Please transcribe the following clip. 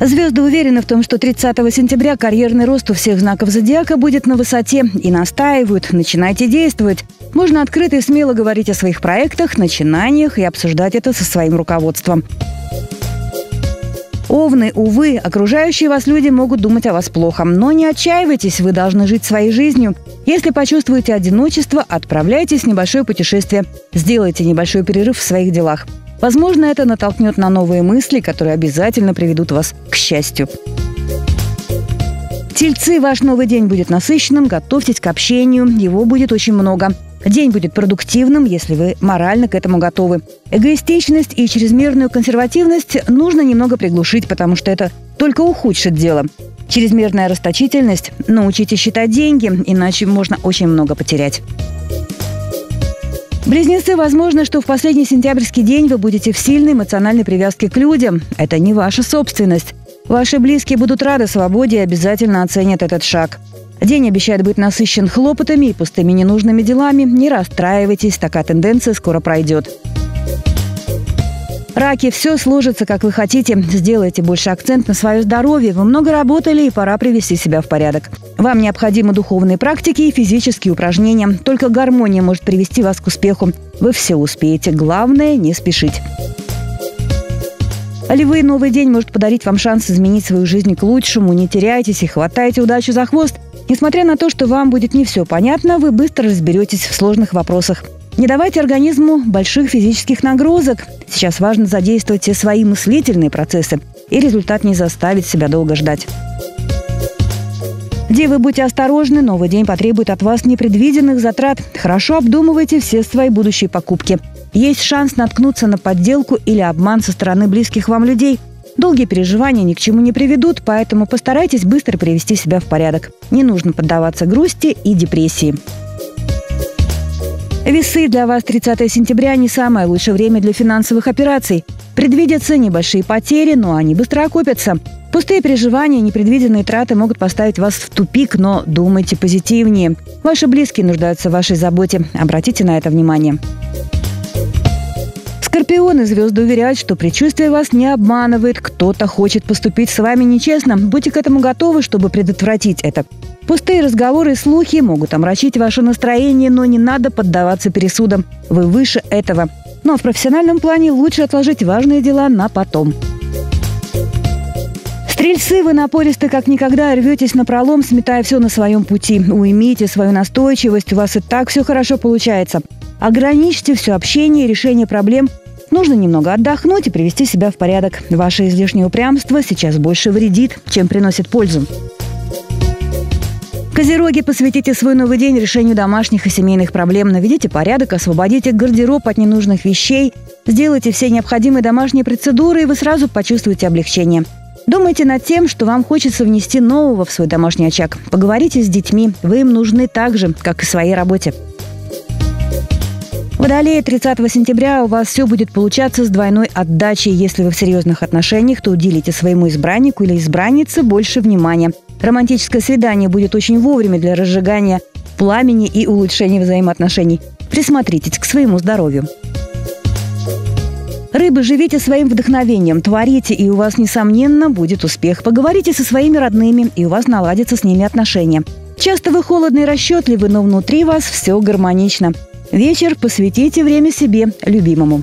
Звезды уверены в том, что 30 сентября карьерный рост у всех знаков зодиака будет на высоте и настаивают. Начинайте действовать. Можно открыто и смело говорить о своих проектах, начинаниях и обсуждать это со своим руководством. Овны, увы, окружающие вас люди могут думать о вас плохо. Но не отчаивайтесь, вы должны жить своей жизнью. Если почувствуете одиночество, отправляйтесь в небольшое путешествие. Сделайте небольшой перерыв в своих делах. Возможно, это натолкнет на новые мысли, которые обязательно приведут вас к счастью. Тельцы, ваш новый день будет насыщенным, готовьтесь к общению, его будет очень много. День будет продуктивным, если вы морально к этому готовы. Эгоистичность и чрезмерную консервативность нужно немного приглушить, потому что это только ухудшит дело. Чрезмерная расточительность – научитесь считать деньги, иначе можно очень много потерять. Близнецы, возможно, что в последний сентябрьский день вы будете в сильной эмоциональной привязке к людям. Это не ваша собственность. Ваши близкие будут рады свободе и обязательно оценят этот шаг. День обещает быть насыщен хлопотами и пустыми ненужными делами. Не расстраивайтесь, такая тенденция скоро пройдет. Раки, все сложится, как вы хотите. Сделайте больше акцент на свое здоровье. Вы много работали, и пора привести себя в порядок. Вам необходимы духовные практики и физические упражнения. Только гармония может привести вас к успеху. Вы все успеете. Главное – не спешить. Львы, новый день может подарить вам шанс изменить свою жизнь к лучшему. Не теряйтесь и хватайте удачу за хвост. Несмотря на то, что вам будет не все понятно, вы быстро разберетесь в сложных вопросах. Не давайте организму больших физических нагрузок. Сейчас важно задействовать все свои мыслительные процессы, и результат не заставит себя долго ждать. Девы, будьте осторожны, новый день потребует от вас непредвиденных затрат. Хорошо обдумывайте все свои будущие покупки. Есть шанс наткнуться на подделку или обман со стороны близких вам людей. Долгие переживания ни к чему не приведут, поэтому постарайтесь быстро привести себя в порядок. Не нужно поддаваться грусти и депрессии. Весы для вас 30 сентября не самое лучшее время для финансовых операций. Предвидятся небольшие потери, но они быстро окупятся. Пустые переживания, непредвиденные траты могут поставить вас в тупик, но думайте позитивнее. Ваши близкие нуждаются в вашей заботе. Обратите на это внимание. Скорпионы звезды уверяют, что предчувствие вас не обманывает. Кто-то хочет поступить с вами нечестно. Будьте к этому готовы, чтобы предотвратить это. Пустые разговоры и слухи могут омрачить ваше настроение, но не надо поддаваться пересудам. Вы выше этого. А в профессиональном плане лучше отложить важные дела на потом. Стрельцы, вы напористы как никогда, рветесь на пролом, сметая все на своем пути. Уймите свою настойчивость, у вас и так все хорошо получается. Ограничьте все общение и решение проблем. Нужно немного отдохнуть и привести себя в порядок. Ваше излишнее упрямство сейчас больше вредит, чем приносит пользу. Козероги, посвятите свой новый день решению домашних и семейных проблем. Наведите порядок, освободите гардероб от ненужных вещей, сделайте все необходимые домашние процедуры, и вы сразу почувствуете облегчение. Думайте над тем, что вам хочется внести нового в свой домашний очаг. Поговорите с детьми, вы им нужны так же, как и своей работе. Водолея 30 сентября у вас все будет получаться с двойной отдачей. Если вы в серьезных отношениях, то уделите своему избраннику или избраннице больше внимания – Романтическое свидание будет очень вовремя для разжигания пламени и улучшения взаимоотношений. Присмотритесь к своему здоровью. Рыбы, живите своим вдохновением, творите, и у вас, несомненно, будет успех. Поговорите со своими родными, и у вас наладятся с ними отношения. Часто вы холодны и расчетливы, но внутри вас все гармонично. Вечер посвятите время себе, любимому.